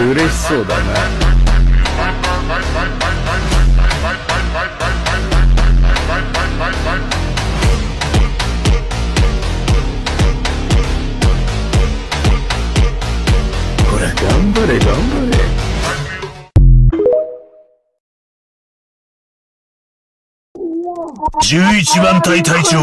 と嬉しそうだな。ほら頑張れ頑張れ。11番隊隊長、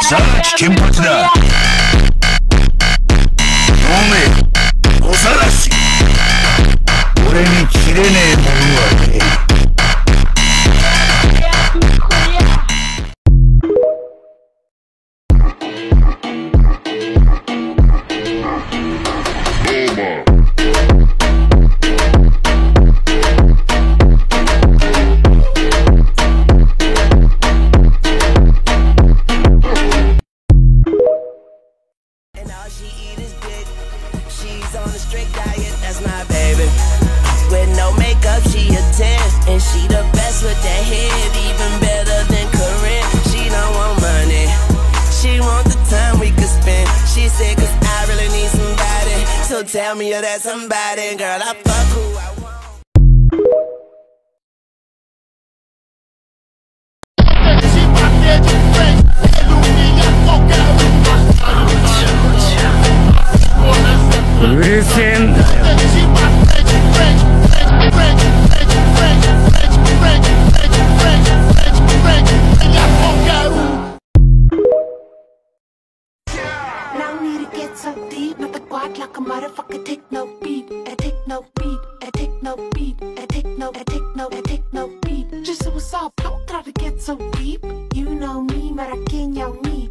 さあ危険発だ。お俺に切れねえものはねえ。 And all she eat is dick. She's on a strict diet, that's my baby. With no makeup, she a 10. And she the best with that head, even better than Corinne. She don't want money. She want the time we could spend. She said, cause I really need somebody. So tell me you're that somebody. Girl, I fuck who I like a motherfucker. Take no beat, I take no beat, I take no beat, I take no, I take no, I take no beat. Just so what's up, don't try to get so deep. You know me, but I can't know me.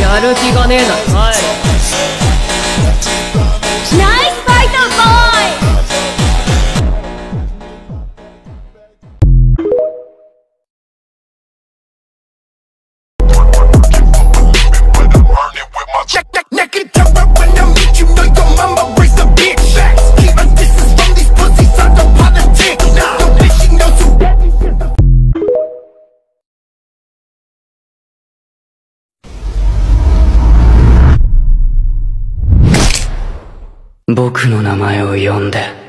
やる気がねえな。帰れナイスファイトボーイ僕の名前を呼んで。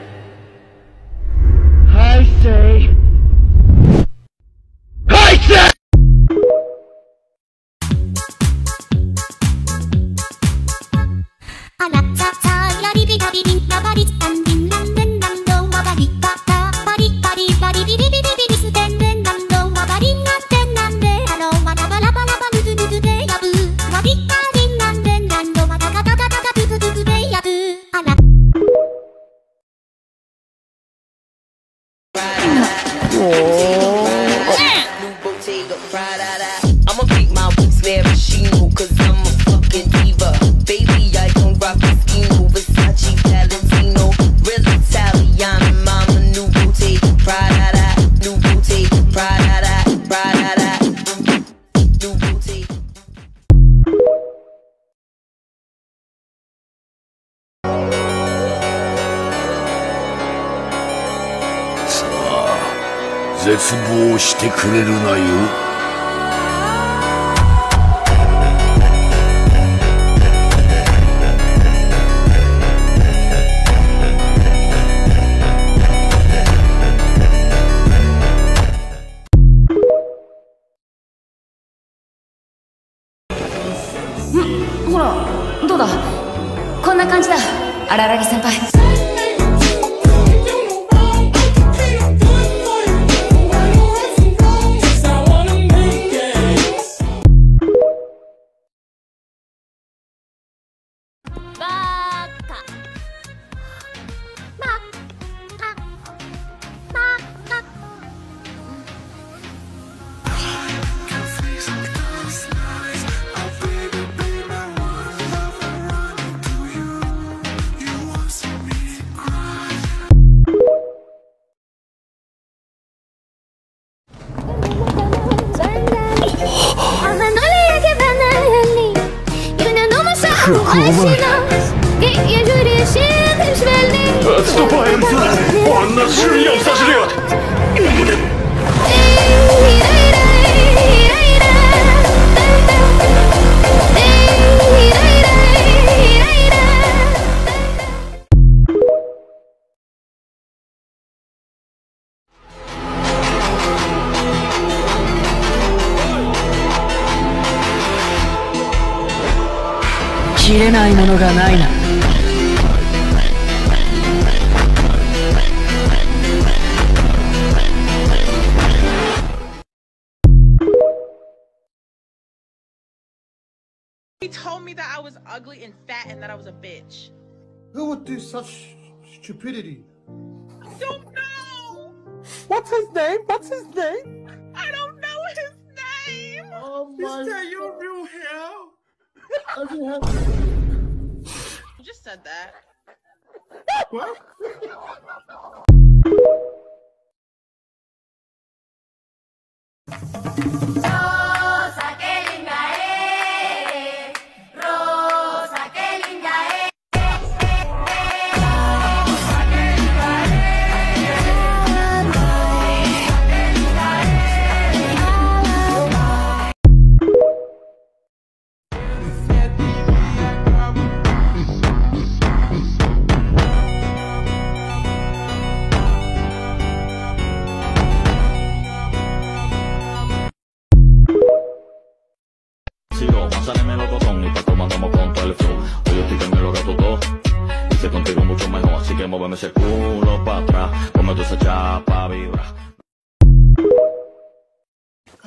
絶望してくれるなよ。ほらどうだ？こんな感じだ。荒らぎ先輩。切れないものがないな」 He told me that I was ugly and fat and that I was a bitch. Who would do such stupidity? I don't know. What's his name? What's his name? I don't know his name. Oh my Is that your real hair? You just said that. What?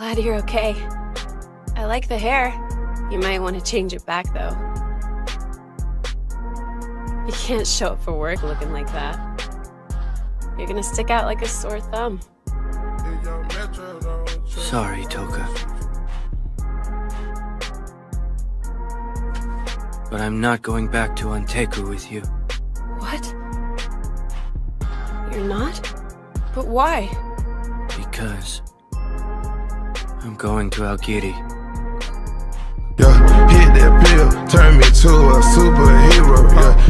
Glad you're okay. I like the hair. You might want to change it back though. You can't show up for work looking like that. You're gonna stick out like a sore thumb. Sorry, Touka. But I'm not going back to Anteiku with you. What? You're not? But why? Because I'm going to Aogiri. Yeah, hit that pill, turn me to a superhero. Yeah,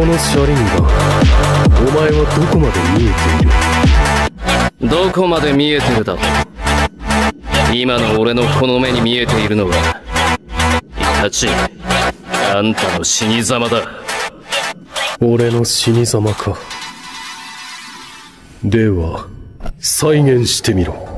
その車輪がお前はどこまで見えている？どこまで見えてるだ今の俺のこの目に見えているのはイタチあんたの死に様だ。俺の死に様か。では再現してみろ